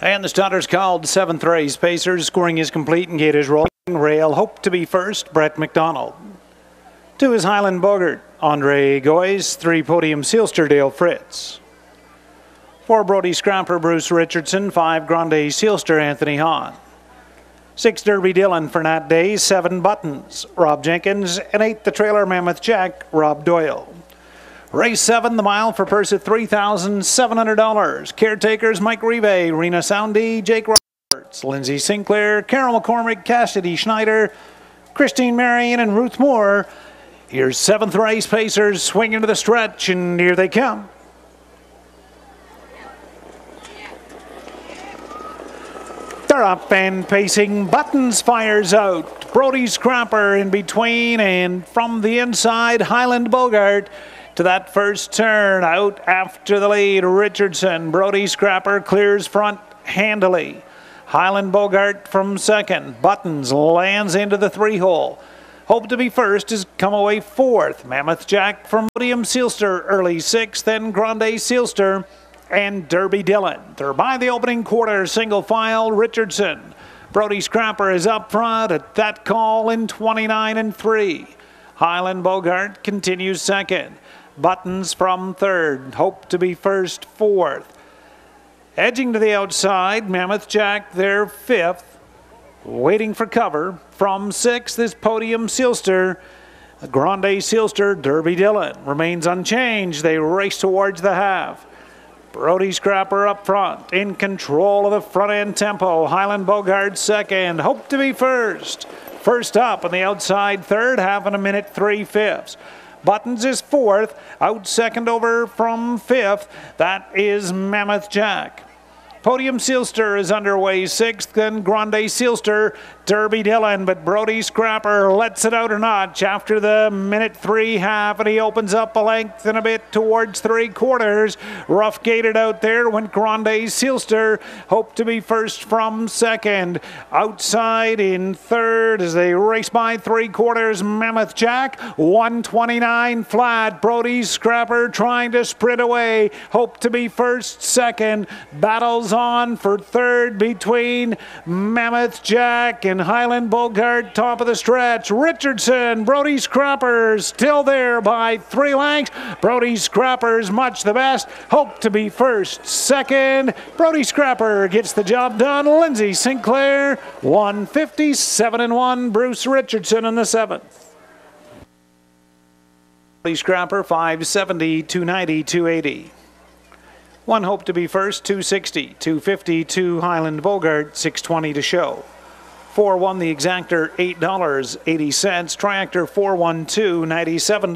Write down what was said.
And the starter's called seventh race. Pacers scoring is complete and gate is rolling. Rail hope to be first. Brett McDonald. Two is Highland Bogart. Andre Goyes. Three podium Sealster Dale Fritz. Four Brody Scrapper Bruce Richardson. Five Grande Sealster Anthony Hahn. Six Derby Dillon for Nat Day. Seven Buttons Rob Jenkins. And eight the trailer Mammoth Jack Rob Doyle. Race 7, the mile for purse at $3,700. Caretakers Mike Rive, Rena Soundy, Jake Roberts, Lindsay Sinclair, Carol McCormick, Cassidy Schneider, Christine Marion, and Ruth Moore. Here's seventh race Pacers swinging to the stretch, and here they come. They're up and pacing. Buttons fires out. Brody Scrapper in between, and from the inside, Highland Bogart to that first turn. Out after the lead, Richardson. Brody Scrapper clears front handily. Highland Bogart from second. Buttons lands into the three hole. Hope to be first has come away fourth. Mammoth Jack from William Sealster early sixth, then Grande Sealster and Derby Dillon. They're by the opening quarter, single file, Richardson. Brody Scrapper is up front at that call in 29 and 3. Highland Bogart continues second. Buttons from third. Hope to be first, fourth. Edging to the outside, Mammoth Jack there fifth. Waiting for cover. From sixth is Podium Sealster. Grande Sealster, Derby Dillon remains unchanged. They race towards the half. Brody Scrapper up front, in control of the front end tempo. Highland Bogart second, hope to be first. First up on the outside third, half in a minute, three fifths. Buttons is fourth, out second over from fifth. That is Mammoth Jack. Podium Sealster is underway sixth, then Grande Sealster, Derby Dillon, but Brody Scrapper lets it out a notch after the minute three half, and he opens up a length and a bit towards three quarters. Rough gated out there when Grande Sealster hope to be first from second. Outside in third as they race by three quarters, Mammoth Jack, 129 flat. Brody Scrapper trying to sprint away, hope to be first, second. Battles on for third between Mammoth Jack and Highland Bogart, top of the stretch. Richardson, Brody Scrappers still there by three lengths. Brody Scrappers much the best. Hope to be first. Second, Brody Scrapper gets the job done. Lindsay Sinclair, 157 and 1. Bruce Richardson in the seventh. Scrapper, 570, 290, 280. One hope to be first, 260, 250, two Highland Bogart, 620 to show. 4 1 the exactor, $8.80. Triactor 412, $97.